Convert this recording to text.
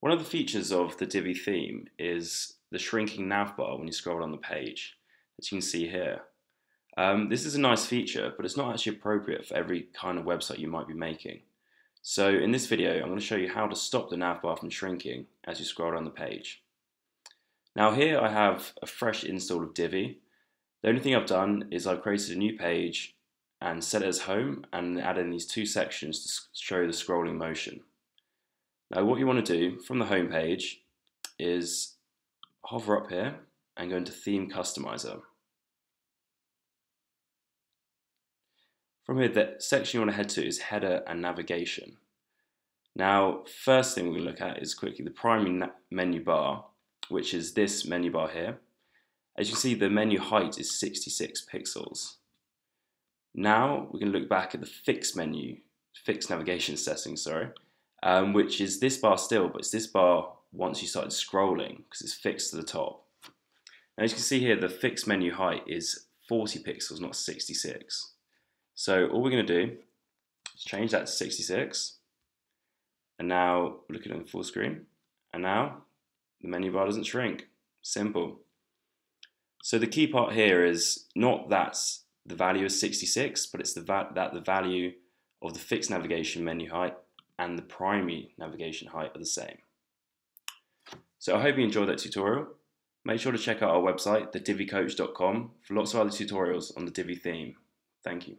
One of the features of the Divi theme is the shrinking navbar when you scroll on the page, as you can see here. Um, this is a nice feature, but it's not actually appropriate for every kind of website you might be making. So in this video, I'm going to show you how to stop the navbar from shrinking as you scroll down the page. Now here I have a fresh install of Divi. The only thing I've done is I've created a new page and set it as home and added in these two sections to show the scrolling motion. Now what you want to do from the home page is hover up here and go into Theme Customizer. From here, the section you want to head to is header and navigation. Now, first thing we're going to look at is quickly the primary menu bar, which is this menu bar here. As you can see, the menu height is 66 pixels. Now we can look back at the fixed menu, fixed navigation settings, sorry, um, which is this bar still, but it's this bar once you started scrolling because it's fixed to the top. Now as you can see here, the fixed menu height is 40 pixels, not 66. So all we're going to do is change that to 66. And now look at it on full screen. And now the menu bar doesn't shrink. Simple. So the key part here is not that the value is 66, but it's the that the value of the fixed navigation menu height and the primary navigation height are the same. So I hope you enjoyed that tutorial. Make sure to check out our website, thedivicoach.com, for lots of other tutorials on the Divi theme. Thank you.